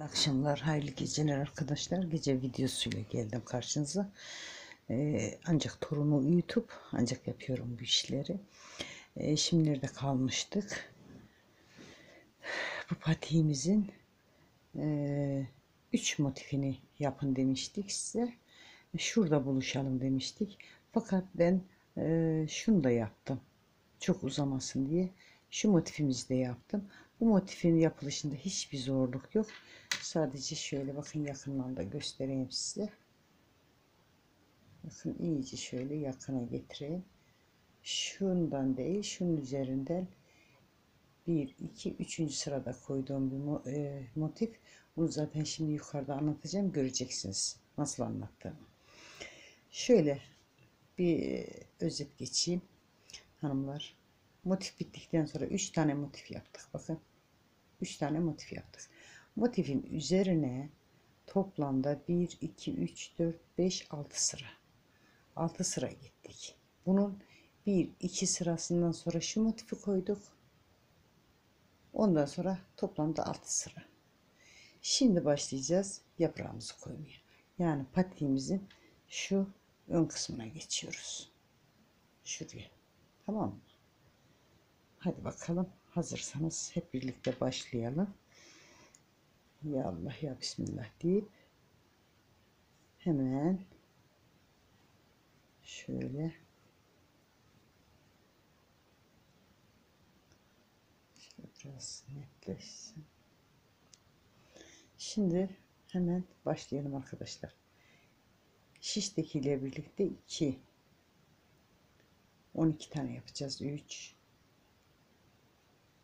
Akşamlar, hayırlı geceler arkadaşlar. Gece videosuyla geldim karşınıza. Ee, ancak torunu uyutup ancak yapıyorum bu işleri. Ee, şimdi nerede kalmıştık? Bu patiğimizin e, üç motifini yapın demiştik size. Şurada buluşalım demiştik. Fakat ben e, şunu da yaptım. Çok uzamasın diye. Şu motifimizi de yaptım. Bu motifin yapılışında hiçbir zorluk yok. Sadece şöyle bakın yakından da göstereyim size. Bakın iyice şöyle yakına getireyim. Şundan değil şunun üzerinden 1, 2, 3. sırada koyduğum bir e, motif. Bunu zaten şimdi yukarıda anlatacağım. Göreceksiniz nasıl anlattığımı. Şöyle bir özet geçeyim. Hanımlar motif bittikten sonra 3 tane motif yaptık. Bakın 3 tane motif yaptık. Motifin üzerine toplamda 1, 2, 3, 4, 5, 6 sıra. 6 sıra gittik. Bunun 1, 2 sırasından sonra şu motifi koyduk. Ondan sonra toplamda 6 sıra. Şimdi başlayacağız yaprağımızı koymaya. Yani patiğimizin şu ön kısmına geçiyoruz. Şuraya. Tamam mı? Hadi bakalım. Hazırsanız hep birlikte başlayalım. Ya Allah ya Bismillah deyip hemen şöyle şöyle biraz netleşsin. Şimdi hemen başlayalım arkadaşlar. Şişteki ile birlikte 2 12 tane yapacağız. 3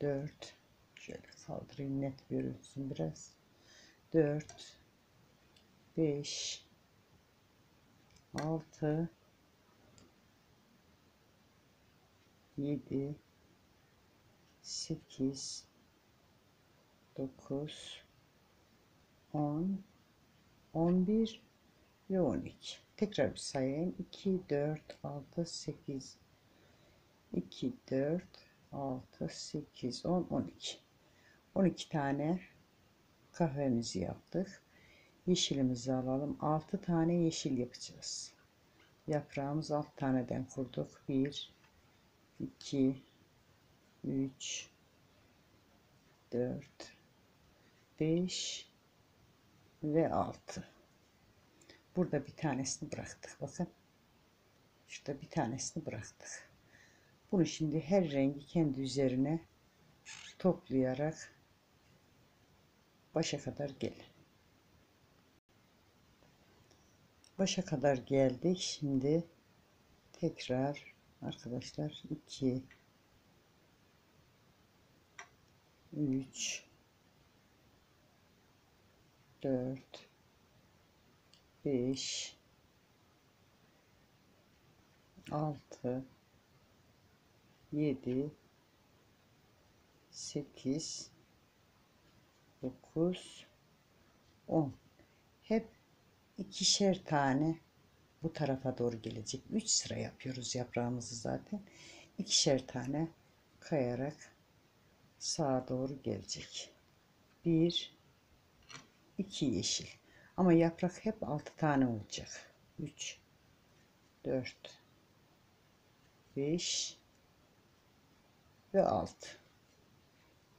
4 şöyle kaldırayım net görünsün biraz 4 5 6 7 8 9 10 11 ve 12 tekrar bir sayayım. 2 4 6 8 2 4 6 8 10 12 12 tane kahvemizi yaptık. Yeşilimizi alalım. 6 tane yeşil yapacağız. Yaprağımız 6 taneden kurduk. 1 2 3 4 5 ve 6 burada bir tanesini bıraktık. Bakın. Şurada bir tanesini bıraktık. Bunu şimdi her rengi kendi üzerine toplayarak başa kadar gelin. Başa kadar geldik. Şimdi tekrar arkadaşlar 2 3 4 5 6 7 8 9 10 hep ikişer tane bu tarafa doğru gelecek. 3 sıra yapıyoruz yaprağımızı zaten. İkişer tane kayarak sağa doğru gelecek. 1 2 yeşil. Ama yaprak hep 6 tane olacak. 3 4 5 ve alt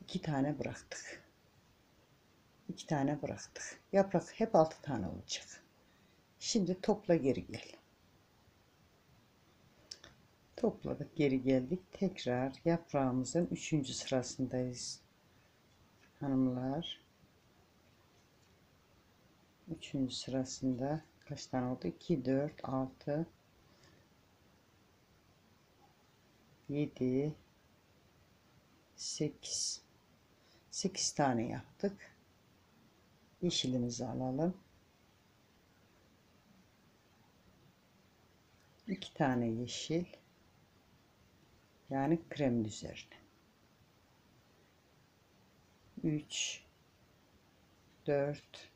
iki tane bıraktık iki tane bıraktık. Yaprak hep altı tane olacak. Şimdi topla geri gel. Topladık geri geldik. Tekrar yaprağımızın üçüncü sırasındayız. Hanımlar. Üçüncü sırasında kaç tane oldu? 2 4 6 7 8 8 tane yaptık yeşilimizi alalım. 2 tane yeşil yani kremin üzerine. 3 4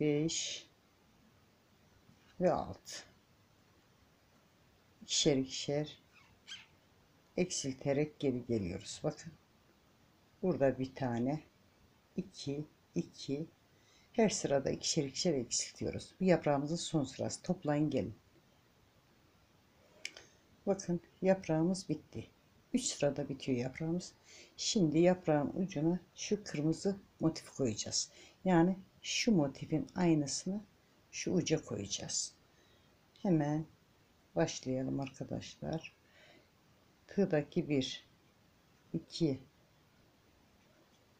5 ve 6 ikişer ikişer eksilterek geri geliyoruz. Bakın burada bir tane 2 2 her sırada ikişer ikişer eksiltiyoruz. Bu yaprağımızın son sırası. Toplayın gelin. Bakın yaprağımız bitti. 3 sırada bitiyor yaprağımız. Şimdi yaprağın ucuna şu kırmızı motif koyacağız. Yani şu motifin aynısını şu uca koyacağız. Hemen başlayalım arkadaşlar. Tığdaki 1 2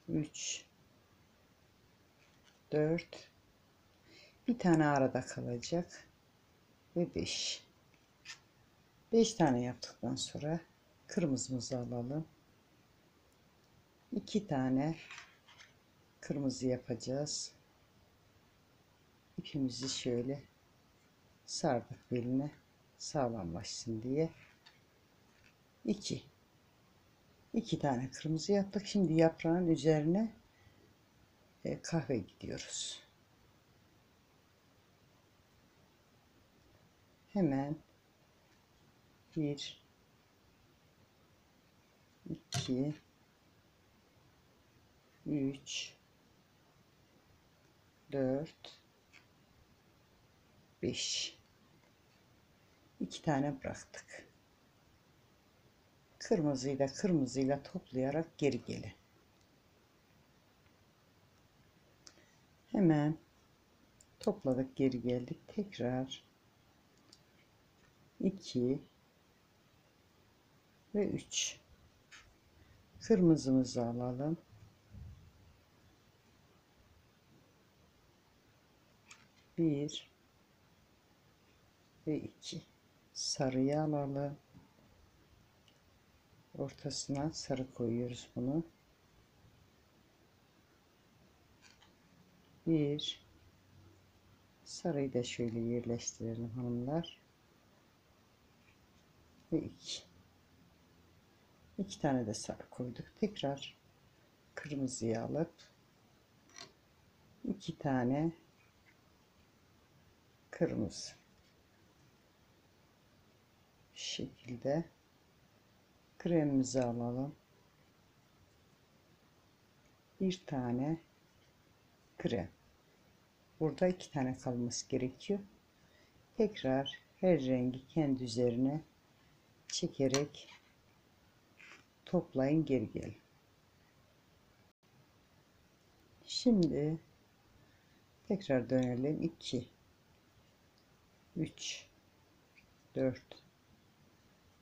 3 4 bir tane arada kalacak. Ve 5 5 tane yaptıktan sonra kırmızımızı alalım. 2 tane kırmızı yapacağız. İpimizi şöyle sardık beline sağlamlaşsın diye. 2 2 tane kırmızı yaptık. Şimdi yaprağın üzerine kahve gidiyoruz. Hemen bir, iki, üç, dört, beş. İki tane bıraktık. Kırmızıyla kırmızıyla toplayarak geri gelin. Hemen topladık geri geldik. Tekrar 2 ve 3 kırmızımızı alalım. Bir ve iki sarıyı alalım. Ortasına sarı koyuyoruz bunu. Bir. Sarıyı da şöyle yerleştirelim hanımlar. Ve iki. İki tane de sarı koyduk. Tekrar kırmızıyı alıp iki tane kırmızı şekilde kremimizi alalım. Bir tane krem. Burada iki tane kalması gerekiyor. Tekrar her rengi kendi üzerine çekerek toplayın geri gelin. Şimdi tekrar dönelim 2 3 4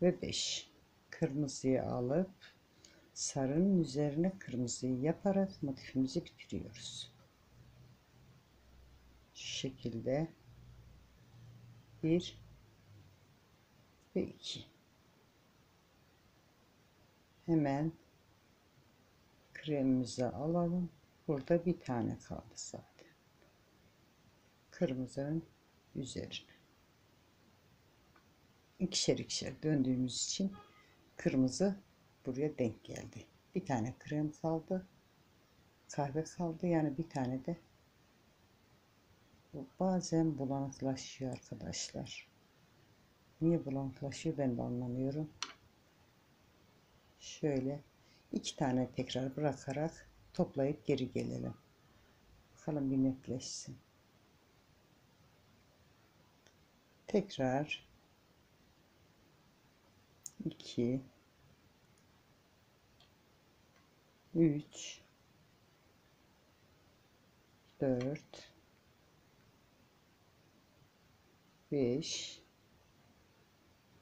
ve 5 kırmızıyı alıp sarının üzerine kırmızıyı yaparak motifimizi bitiriyoruz şekilde. Bir ve iki. Hemen kremimizi alalım. Burada bir tane kaldı zaten. Kırmızının üzerine. İkişer ikişer döndüğümüz için kırmızı buraya denk geldi. Bir tane krem kaldı. Kahve kaldı. Yani bir tane de bazen bulanıklaşıyor arkadaşlar. Niye bulanıklaşıyor ben de anlamıyorum. Şöyle iki tane tekrar bırakarak toplayıp geri gelelim. Bakalım bir netleşsin. Tekrar 2 3 4 5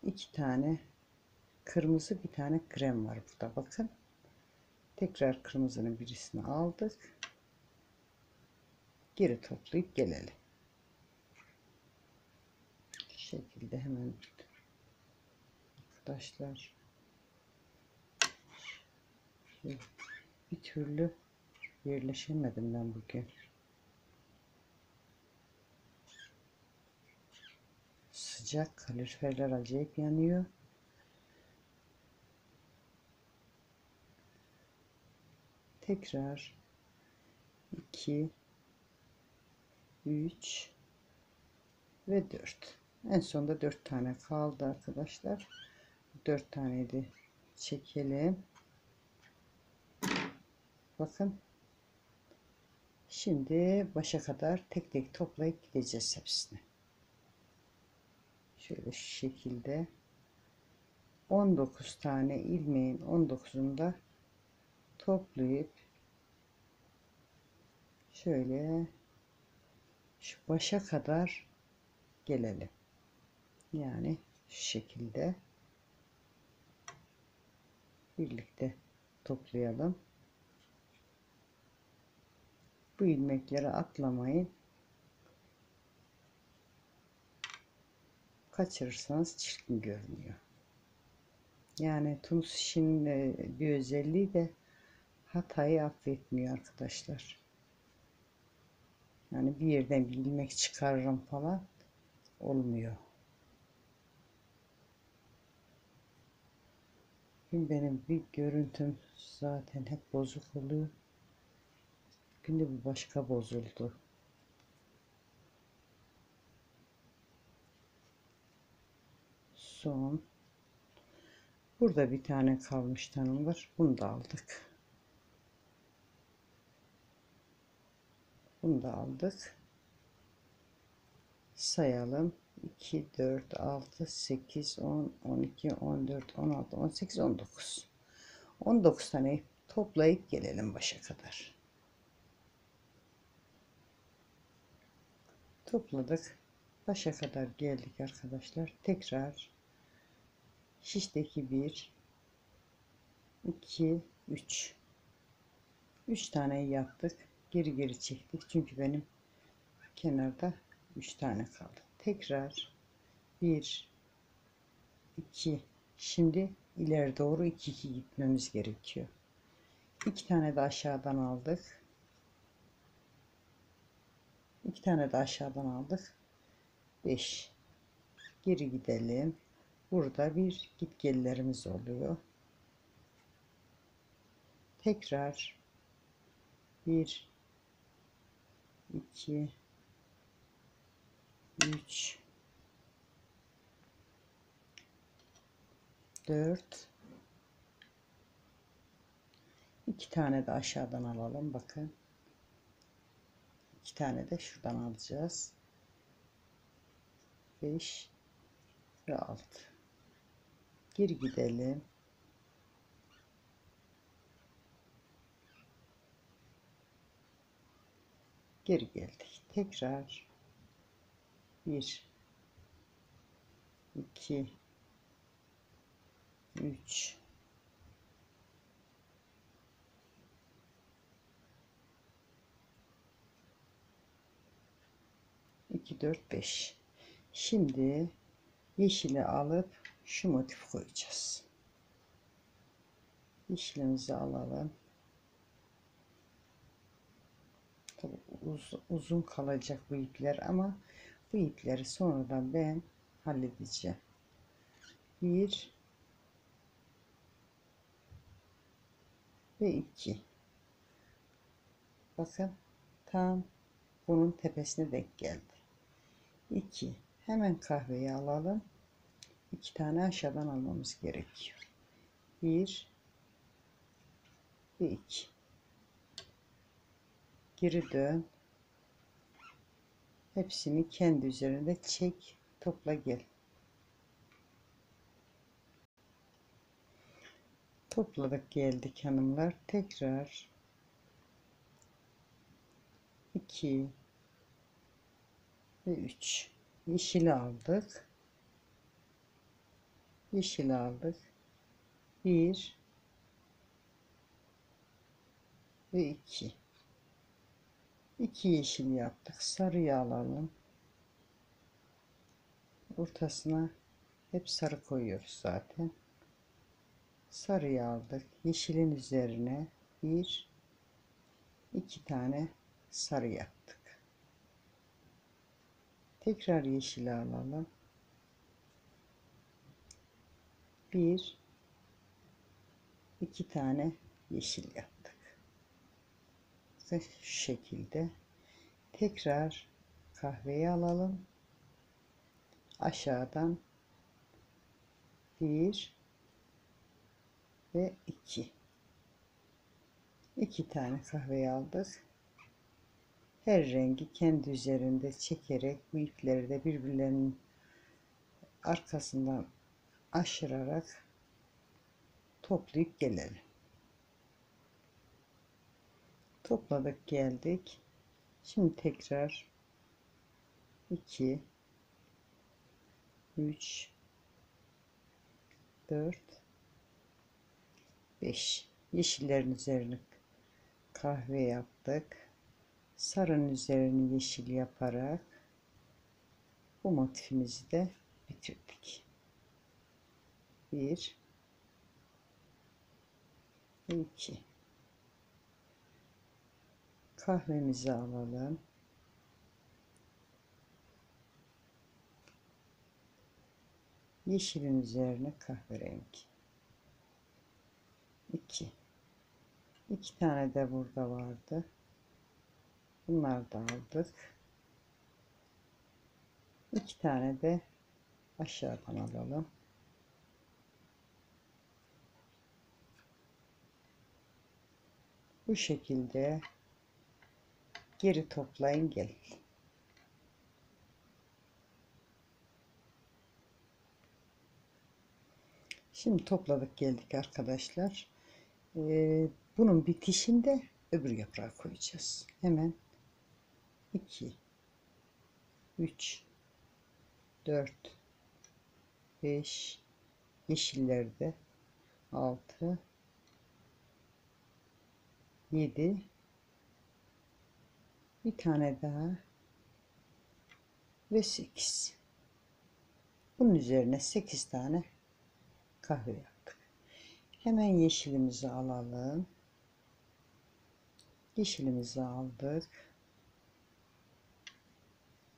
2 tane kırmızı bir tane krem var burada bakın. Tekrar kırmızının birisini aldık. Geri toplayıp gelelim. Şu şekilde hemen arkadaşlar. Bir türlü yerleşemedim ben bugün sıcak kaloriferler acayip yanıyor. Tekrar 2 3 ve 4. En sonunda 4 tane kaldı arkadaşlar. 4 tane çekelim. Bakın Şimdi başa kadar tek tek toplayıp gideceğiz hepsini. Şöyle şu şekilde 19 tane ilmeğin 19'unu da toplayıp şöyle şu başa kadar gelelim. Yani şu şekilde birlikte toplayalım. Bu ilmekleri atlamayın. Kaçırırsanız çirkin görünüyor. Yani Tunus işinin bir özelliği de hatayı affetmiyor arkadaşlar. Yani bir yerden bir ilmek çıkarırım falan olmuyor. Benim bir görüntüm zaten hep bozuk oluyor. Bugün de bir başka bozuldu. Son. Burada bir tane kalmış tanım var. Bunu da aldık. Bunu da aldık. Sayalım. 2, 4, 6, 8, 10, 12, 14, 16, 18, 19. 19 tane toplayıp gelelim başa kadar. Topladık. Başa kadar geldik arkadaşlar. Tekrar şişteki 1, 2, 3. 3 tane yaptık. Geri geri çektik. Çünkü benim kenarda 3 tane kaldı tekrar 1 2 şimdi ileri doğru 2 2 gitmemiz gerekiyor. 2 tane de aşağıdan aldık. 2 tane de aşağıdan aldık. 5 geri gidelim. Burada bir git gellerimiz oluyor. Tekrar 1 2 3 4 2 tane de aşağıdan alalım bakın. 2 tane de şuradan alacağız. 5 ve 6 geri gidelim. Geri geldik. Tekrar. 1 2 3 2 4 5 şimdi yeşili alıp şu motif koyacağız yeşilimizi alalım Tabii uz uzun kalacak bu ipler ama bu ipleri sonradan ben halledeceğim. Bir ve iki. Bakın tam bunun tepesine denk geldi. 2 hemen kahveyi alalım. İki tane aşağıdan almamız gerekiyor. Bir ve iki. Geri dön. Hepsini kendi üzerinde çek, topla gel. Topladık geldik hanımlar. Tekrar 2 ve 3 yeşil aldık. Yeşil aldık. 1 ve 2 2 yeşil yaptık. Sarıyı alalım. Ortasına hep sarı koyuyoruz zaten. Sarıyı aldık. Yeşilin üzerine bir iki tane sarı yaptık. Tekrar yeşil alalım. Bir iki tane yeşil yaptık. Şu şekilde tekrar kahveyi alalım. Aşağıdan bir ve iki. İki tane kahveyi aldık. Her rengi kendi üzerinde çekerek bu ipleri de birbirlerinin arkasından aşırarak toplayıp gelelim. Topladık geldik. Şimdi tekrar 2 3 4 5 yeşillerin üzerine kahve yaptık. Sarının üzerini yeşil yaparak bu motifimizi de bitirdik. 1 2 kahvemizi alalım. Yeşilin üzerine kahverengi. 2 2 tane de burada vardı. Bunlar da aldık. 2 tane de aşağıdan alalım. Bu şekilde geri toplayın gelin. Şimdi topladık geldik arkadaşlar. Ee, bunun bitişinde öbür yaprağı koyacağız. Hemen 2 3 4 5 yeşillerde 6 7 bir tane daha. Ve 8 bunun üzerine 8 tane kahve yaptık. Hemen yeşilimizi alalım. Yeşilimizi aldık.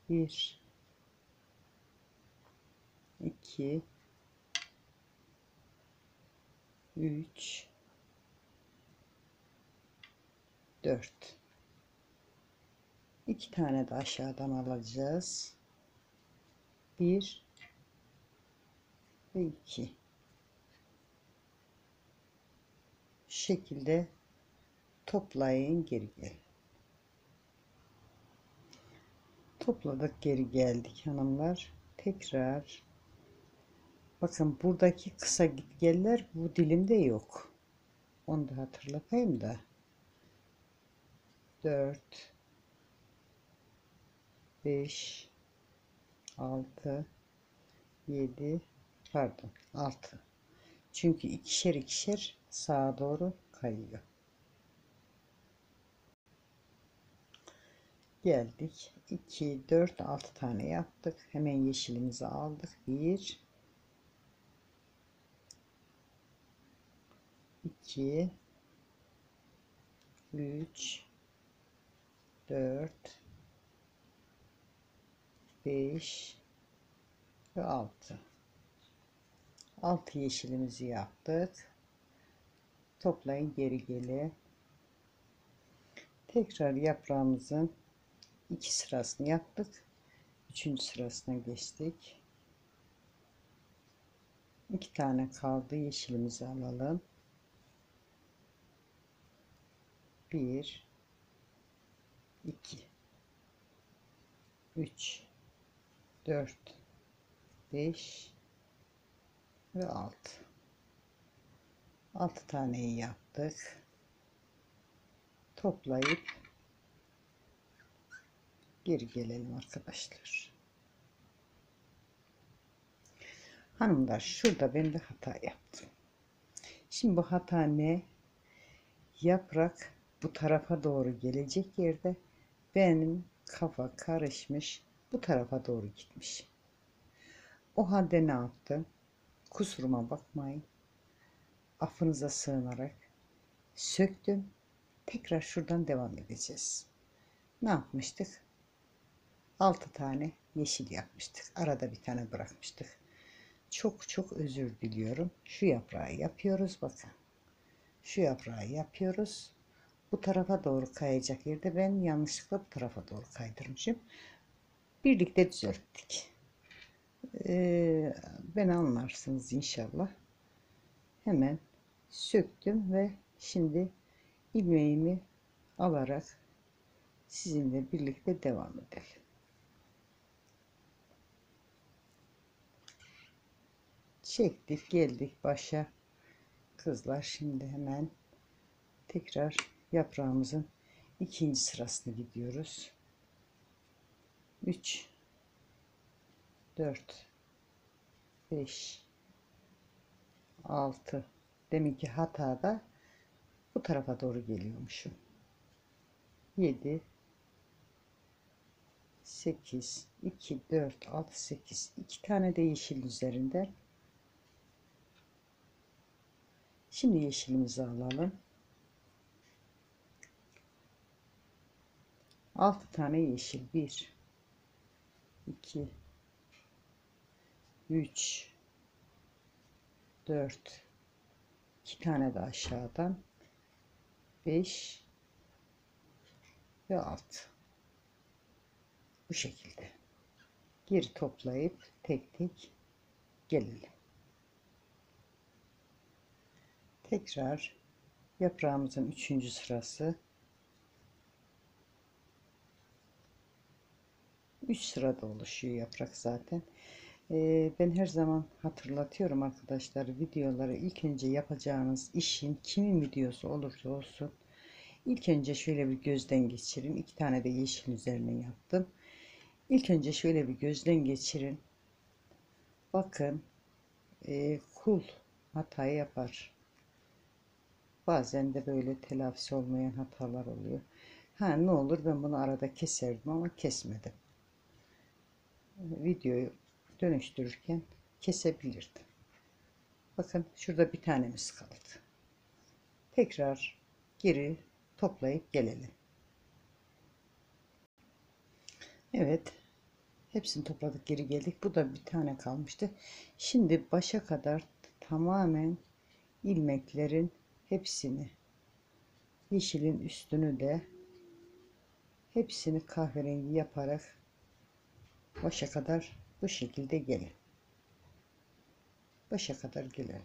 1 2 3 4 2 tane de aşağıdan alacağız. 1 ve 2 şu şekilde toplayın geri gel topladık geri geldik hanımlar. Tekrar. Bakın buradaki kısa gitgeller bu dilimde yok. Onu da hatırlatayım da 4 5 6 7 pardon 6 çünkü ikişer ikişer sağa doğru kayıyor. Geldik. 2 4 6 tane yaptık. Hemen yeşilimizi aldık. 1 2 3 4 5 ve 6 6 yeşilimizi yaptık. Toplayın geri gele tekrar yaprağımızın iki sırasını yaptık. Üçüncü sırasına geçtik. İki tane kaldı. Yeşilimizi alalım. Bir 2 3 4 5 ve 6 6 taneyi yaptık. Toplayıp geri gelelim arkadaşlar. Hanımlar şurada ben bir hata yaptım. Şimdi bu hata ne? Yaprak bu tarafa doğru gelecek yerde benim kafa karışmış bu tarafa doğru gitmiş. O halde ne yaptım? Kusuruma bakmayın. Affınıza sığınarak söktüm. Tekrar şuradan devam edeceğiz. Ne yapmıştık? 6 tane yeşil yapmıştık. Arada bir tane bırakmıştık. Çok çok özür diliyorum. Şu yaprağı yapıyoruz bakın. Şu yaprağı yapıyoruz bu tarafa doğru kayacak yerde ben yanlışlıkla bu tarafa doğru kaydırmışım. Birlikte düzelttik. Ee, ben anlarsınız inşallah. Hemen söktüm ve şimdi ilmeğimi alarak sizinle birlikte devam edelim. Çektik geldik başa kızlar şimdi hemen tekrar yaprağımızın ikinci sırasına gidiyoruz. 3 4 5 6 deminki hatada bu tarafa doğru geliyormuşum. 7 8 2 4 6 8 2 tane de yeşil üzerinde şimdi yeşilimizi alalım 6 tane yeşil. 1 2 3 4 2 tane de aşağıdan. 5 ve 6 bu şekilde. Geri toplayıp tek tek gelelim. Tekrar yaprağımızın üçüncü sırası 3 sırada oluşuyor yaprak zaten. Ee, ben her zaman hatırlatıyorum arkadaşlar videoları. İlk önce yapacağınız işin kimin videosu olursa olsun ilk önce şöyle bir gözden geçirin. İki tane de yeşil üzerine yaptım. İlk önce şöyle bir gözden geçirin. Bakın e, kul hatayı yapar. Bazen de böyle telafisi olmayan hatalar oluyor. Ha ne olur ben bunu arada keserdim ama kesmedim videoyu dönüştürürken kesebilirdim. Bakın şurada bir tanemiz kaldı. Tekrar geri toplayıp gelelim. Evet. Hepsini topladık geri geldik. Bu da bir tane kalmıştı. Şimdi başa kadar tamamen ilmeklerin hepsini yeşilin üstünü de hepsini kahverengi yaparak başa kadar bu şekilde gelin başa kadar gelelim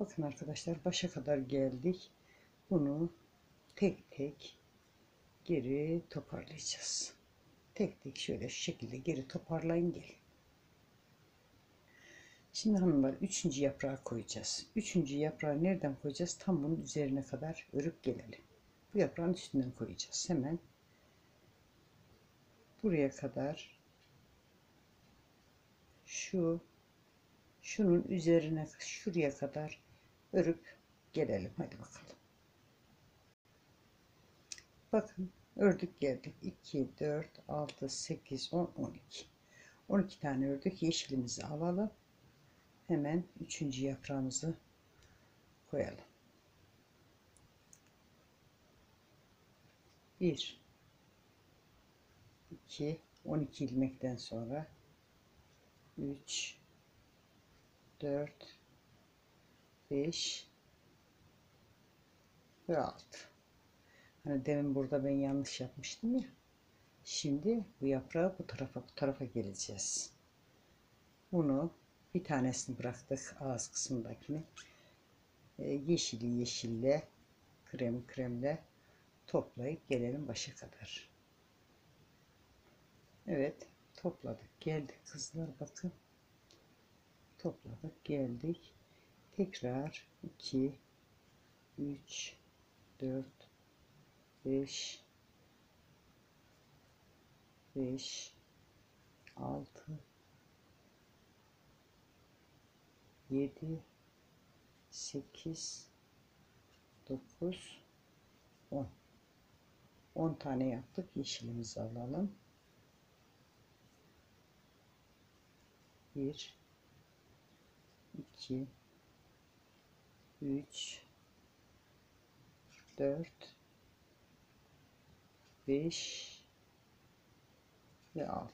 bakın arkadaşlar başa kadar geldik bunu tek tek geri toparlayacağız tek tek şöyle şu şekilde geri toparlayın gelin Şimdi hanımlar üçüncü yaprağı koyacağız. Üçüncü yaprağı nereden koyacağız? Tam bunun üzerine kadar örüp gelelim. Bu yaprağın üstünden koyacağız. Hemen buraya kadar şu şunun üzerine şuraya kadar örüp gelelim. Hadi bakalım. Bakın ördük geldik. 2, 4, 6, 8, 10, 12. 12 tane ördük. Yeşilimizi alalım. Hemen üçüncü yaprağımızı koyalım. 1 2 12 ilmekten sonra. 3 4 5 ve 6 hani demin burada ben yanlış yapmıştım ya. Şimdi bu yaprağı bu tarafa bu tarafa geleceğiz. Bunu bir tanesini bıraktık ağız kısmındakini. Ee, yeşili yeşille krem kremle toplayıp gelelim başa kadar Evet topladık geldik kızlar bakın. Topladık geldik. Tekrar 2 3 4 5 5 6 7 8 9 10 10 tane yaptık yeşilimizi alalım 1 2 3 4 5 ve 6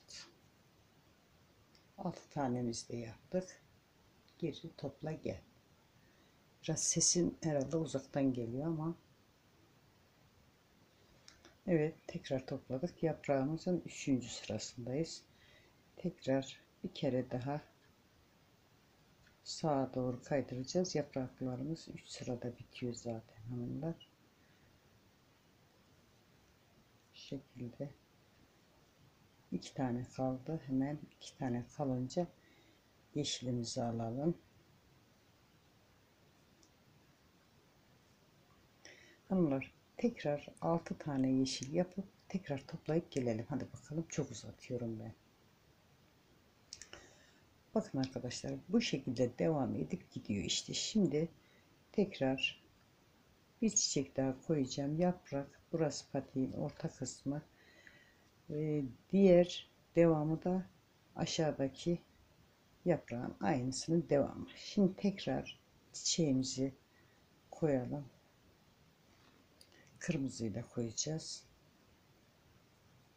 6 tanemiz de yaptık. Geri topla gel. Biraz sesin herhalde uzaktan geliyor ama. Evet tekrar topladık. Yaprağımızın üçüncü sırasındayız. Tekrar bir kere daha sağa doğru kaydıracağız. Yapraklarımız 3 sırada bitiyor zaten hanımlar. şekilde iki tane kaldı hemen iki tane kalınca yeşilimizi alalım hanımlar tekrar 6 tane yeşil yapıp tekrar toplayıp gelelim hadi bakalım çok uzatıyorum ben bakın arkadaşlar bu şekilde devam edip gidiyor işte. Şimdi tekrar bir çiçek daha koyacağım. Yaprak burası patiğin orta kısmı. Ee, diğer devamı da aşağıdaki yaprağın aynısının devamı. Şimdi tekrar çiçeğimizi koyalım. Kırmızıyla koyacağız.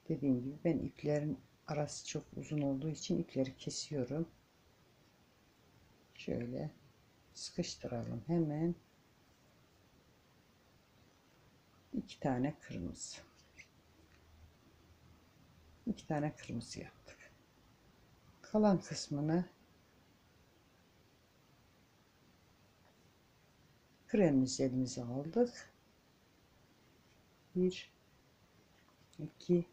Dediğim gibi ben iplerin arası çok uzun olduğu için ipleri kesiyorum şöyle sıkıştıralım hemen. İki tane kırmızı. İki tane kırmızı yaptık. Kalan kısmını kremimizi elimize aldık. Bir iki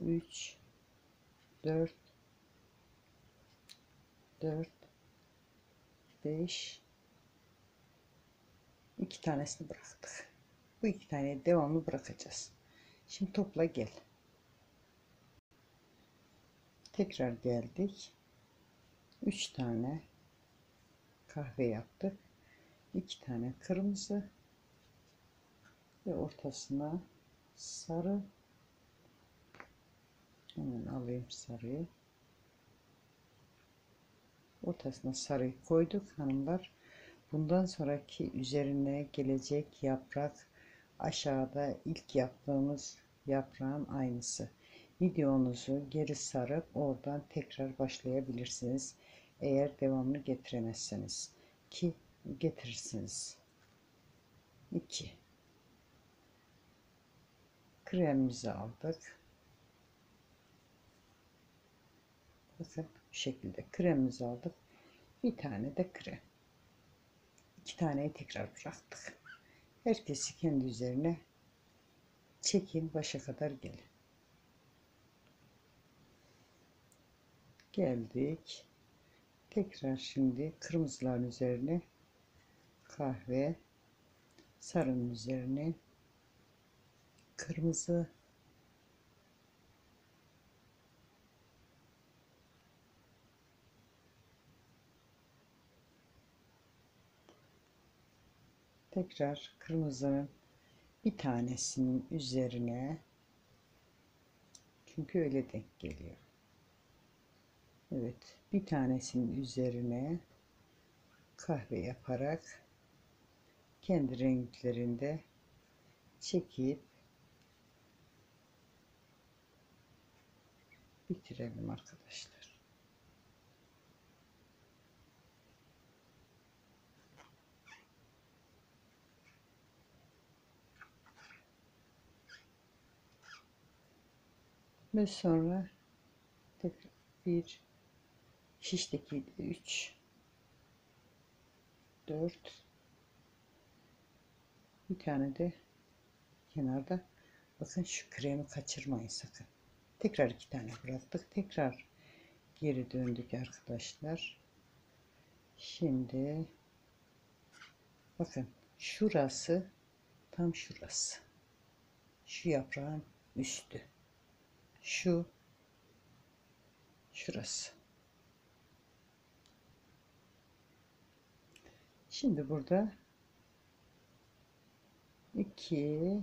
üç dört dört beş iki tanesini bıraktık. Bu iki tane devamlı bırakacağız. Şimdi topla gel. Tekrar geldik. 3 tane kahve yaptık. 2 tane kırmızı ve ortasına sarı. Hemen alayım sarıyı ortasına sarıyı koyduk hanımlar. Bundan sonraki üzerine gelecek yaprak aşağıda ilk yaptığımız yaprağın aynısı. Videonuzu geri sarıp oradan tekrar başlayabilirsiniz eğer devamını getiremezseniz. Ki getirirsiniz. 2 kremimizi aldık. Bakın şekilde kremimizi aldık. Bir tane de krem. İki taneyi tekrar bıraktık. Herkesi kendi üzerine çekin başa kadar gelin. Geldik. Tekrar şimdi kırmızıların üzerine kahve sarının üzerine kırmızı tekrar kırmızının bir tanesinin üzerine çünkü öyle denk geliyor Evet bir tanesinin üzerine kahve yaparak kendi renklerinde çekip bitirelim arkadaşlar. Ve sonra tekrar bir şişteki 3 4 bir tane de kenarda bakın şu kremi kaçırmayın sakın. Tekrar iki tane bıraktık. Tekrar geri döndük arkadaşlar. Şimdi bakın şurası tam şurası. Şu yaprağın üstü şu. Şurası. Şimdi burada 2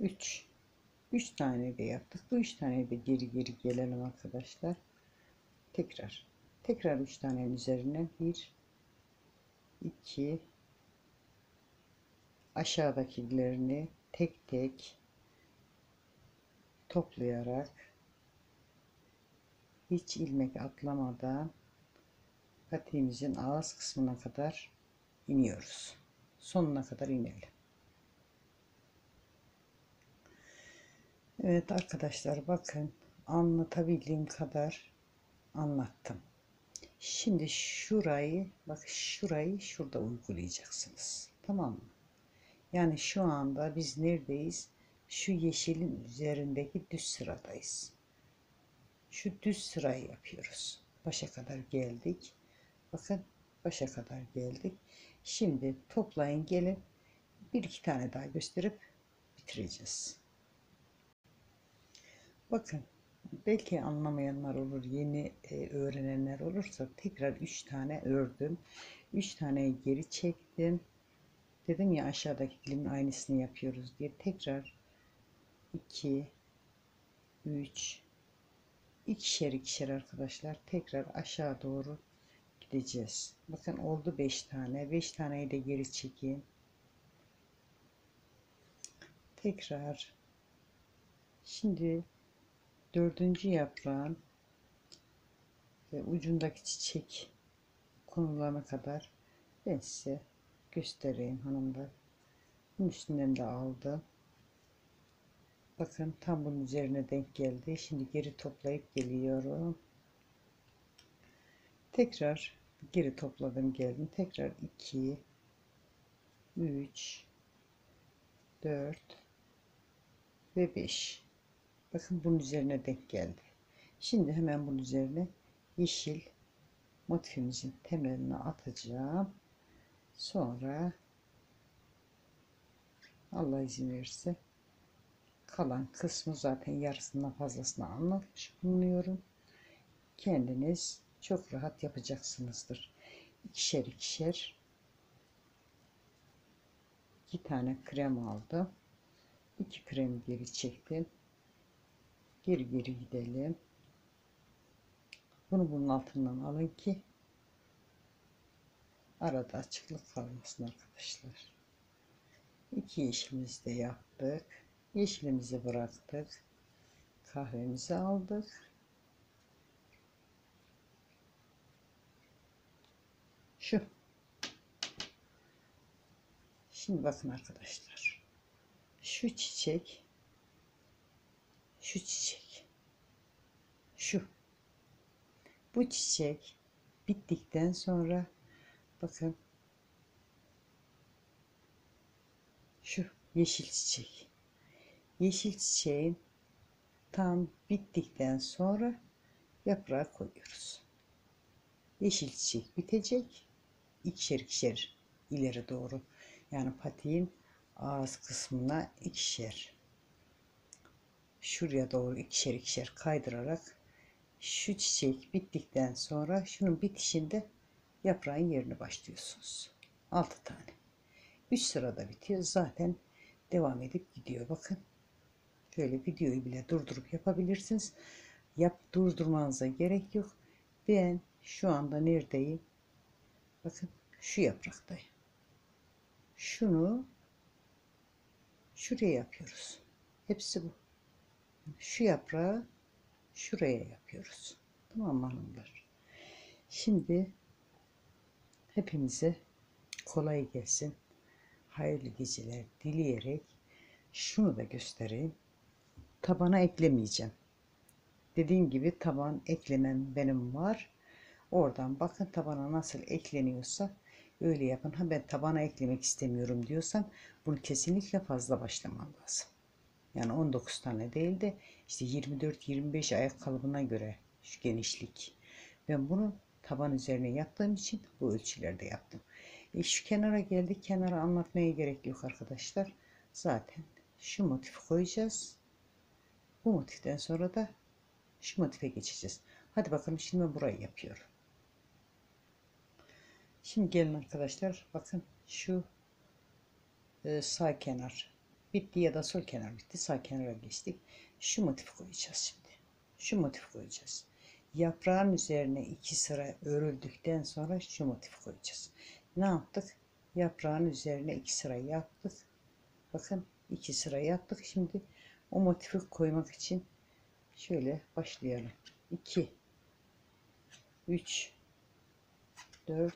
3 3 tane de yaptık. Bu 3 tane de geri geri gelelim arkadaşlar. Tekrar. Tekrar 3 tane üzerine 1 2 aşağıdakilerini tek tek toplayarak hiç ilmek atlamadan patiğimizin ağız kısmına kadar iniyoruz. Sonuna kadar inelim. Evet arkadaşlar bakın anlatabildiğim kadar anlattım. Şimdi şurayı bak şurayı şurada uygulayacaksınız. Tamam mı? Yani şu anda biz neredeyiz? Şu yeşilin üzerindeki düz sıradayız. Şu düz sırayı yapıyoruz. Başa kadar geldik. Bakın başa kadar geldik. Şimdi toplayın gelin. Bir iki tane daha gösterip bitireceğiz. Bakın belki anlamayanlar olur, yeni e, öğrenenler olursa tekrar 3 tane ördüm. 3 taneyi geri çektim. Dedim ya aşağıdaki dilimin aynısını yapıyoruz diye tekrar 2 3 ikişer ikişer arkadaşlar tekrar aşağı doğru gideceğiz. Bakın oldu 5 tane. 5 taneyi de geri çekeyim. Tekrar şimdi dördüncü yaprağın ve ucundaki çiçek konulana kadar ben size göstereyim hanımlar. Bunun üstünden de aldım. Bakın tam bunun üzerine denk geldi. Şimdi geri toplayıp geliyorum. Tekrar geri topladım geldim. Tekrar 2 3 4 ve 5 bakın bunun üzerine denk geldi şimdi hemen bunun üzerine yeşil motifimizin temelini atacağım sonra Allah izin verirse kalan kısmı zaten yarısından fazlasını anlatmış bulunuyorum. Kendiniz çok rahat yapacaksınızdır. İkişer ikişer iki tane krem aldım. İki kremi geri çektim. Geri geri gidelim. Bunu bunun altından alın ki arada açıklık kalmasın arkadaşlar. İki yeşilimizi de yaptık yeşilimizi bıraktık. Kahvemizi aldık. Şu. Şimdi bakın arkadaşlar. Şu çiçek. Şu çiçek. Şu. Bu çiçek bittikten sonra bakın. Şu yeşil çiçek yeşil çiçeğin tam bittikten sonra yaprağı koyuyoruz. Yeşil çiçek bitecek ikişer ikişer ileri doğru yani patiğin ağız kısmına ikişer şuraya doğru ikişer ikişer kaydırarak şu çiçek bittikten sonra şunun bitişinde yaprağın yerine başlıyorsunuz. 6 tane. 3 sırada bitiyor. Zaten devam edip gidiyor. Bakın şöyle videoyu bile durdurup yapabilirsiniz. Yap durdurmanıza gerek yok. Ben şu anda neredeyim? Bakın şu yapraktayım şunu şuraya yapıyoruz. Hepsi bu. Şu yaprağı şuraya yapıyoruz. Tamam mı hanımlar? Şimdi hepimize kolay gelsin. Hayırlı geceler dileyerek şunu da göstereyim tabana eklemeyeceğim. Dediğim gibi taban eklemem benim var. Oradan bakın tabana nasıl ekleniyorsa öyle yapın. Ha ben tabana eklemek istemiyorum diyorsan bunu kesinlikle fazla başlaman lazım. Yani 19 tane değil de işte 24-25 ayak kalıbına göre şu genişlik. Ben bunu taban üzerine yaptığım için bu ölçülerde yaptım. E şu kenara geldik. Kenara anlatmaya gerek yok arkadaşlar. Zaten şu motifi koyacağız bu motiften sonra da şu motife geçeceğiz. Hadi bakalım şimdi ben burayı yapıyorum. Şimdi gelin arkadaşlar bakın şu e, sağ kenar bitti ya da sol kenar bitti. Sağ kenara geçtik. Şu motifi koyacağız şimdi. Şu motifi koyacağız. Yaprağın üzerine iki sıra örüldükten sonra şu motifi koyacağız. Ne yaptık? Yaprağın üzerine iki sıra yaptık. Bakın iki sıra yaptık. Şimdi o motifi koymak için şöyle başlayalım. 2 3 4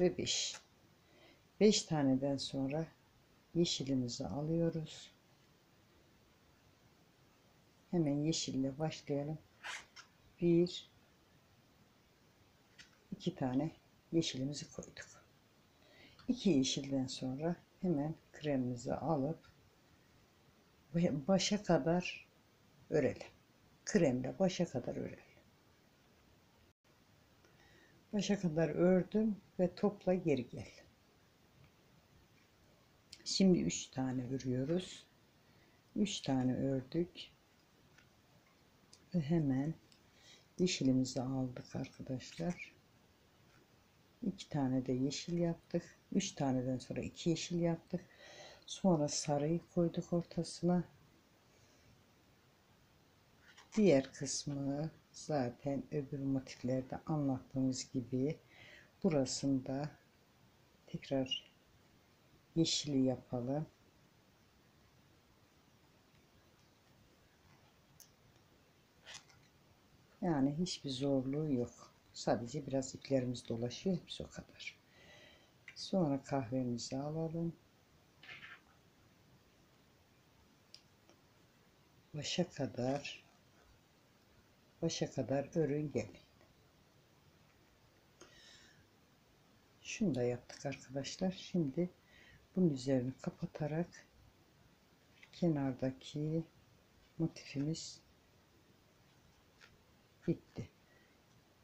ve 5 5 taneden sonra yeşilimizi alıyoruz. Hemen yeşille başlayalım. 1 2 tane yeşilimizi koyduk. 2 yeşilden sonra hemen kremimizi alıp başa kadar örelim. Kremle başa kadar örelim. Başa kadar ördüm ve topla geri gel. Şimdi 3 tane örüyoruz. 3 tane ördük. Ve hemen yeşilimizi aldık arkadaşlar. 2 tane de yeşil yaptık. 3 taneden sonra 2 yeşil yaptık. Sonra sarıyı koyduk ortasına. Diğer kısmı zaten öbür motiflerde anlattığımız gibi burasında tekrar yeşili yapalım. Yani hiçbir zorluğu yok. Sadece biraz iplerimiz dolaşıyor. Hepsi o kadar. Sonra kahvemizi alalım. Başa kadar başa kadar örün gelin. Şunu da yaptık arkadaşlar. Şimdi bunun üzerini kapatarak kenardaki motifimiz bitti.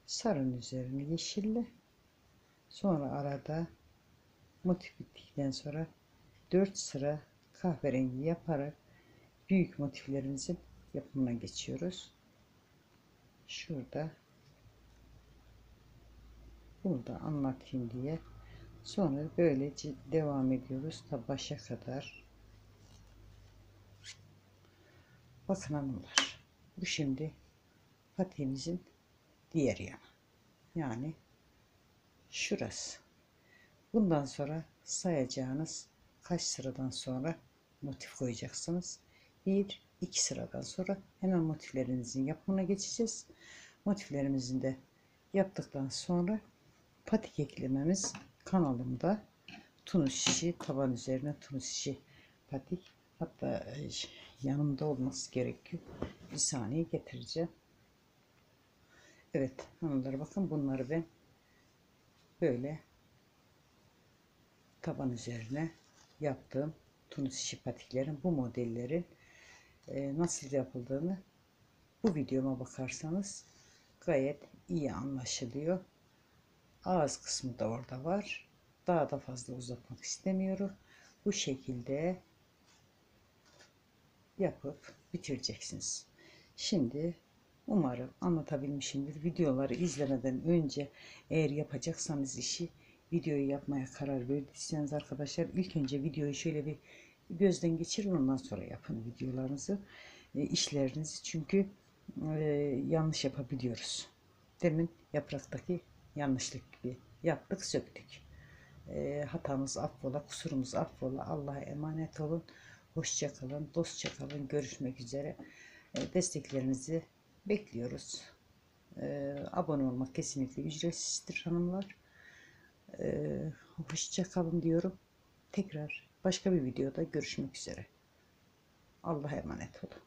Sarın üzerini yeşille. Sonra arada motif bittikten sonra 4 sıra kahverengi yaparak büyük motiflerimizin yapımına geçiyoruz. Şurada bunu da anlatayım diye. Sonra böylece devam ediyoruz ta başa kadar. Bakın hanımlar bu şimdi patiğimizin diğer yanı. Yani şurası. Bundan sonra sayacağınız kaç sıradan sonra motif koyacaksınız bir iki sıradan sonra hemen motiflerinizin yapımına geçeceğiz. Motiflerimizin de yaptıktan sonra patik eklememiz kanalımda. Tunus şişi taban üzerine tunus şişi patik. Hatta e, yanımda olması gerekiyor. Bir saniye getireceğim. Evet hanımlar bakın bunları ben böyle taban üzerine yaptığım tunus şişi patiklerin bu modellerin nasıl yapıldığını bu videoma bakarsanız gayet iyi anlaşılıyor. Ağız kısmı da orada var. Daha da fazla uzatmak istemiyorum. Bu şekilde yapıp bitireceksiniz. Şimdi umarım anlatabilmişimdir. Videoları izlemeden önce eğer yapacaksanız işi videoyu yapmaya karar verdiyseniz arkadaşlar ilk önce videoyu şöyle bir gözden geçirin ondan sonra yapın videolarınızı e, işlerinizi çünkü e, yanlış yapabiliyoruz. Demin yapraktaki yanlışlık gibi yaptık söktük. E, hatamız affola, kusurumuz affola. Allah'a emanet olun. Hoşça kalın, dostça kalın. Görüşmek üzere. Desteklerinizi bekliyoruz. Abone olmak kesinlikle ücretsizdir hanımlar. Hoşça kalın diyorum. Tekrar başka bir videoda görüşmek üzere. Allah'a emanet olun.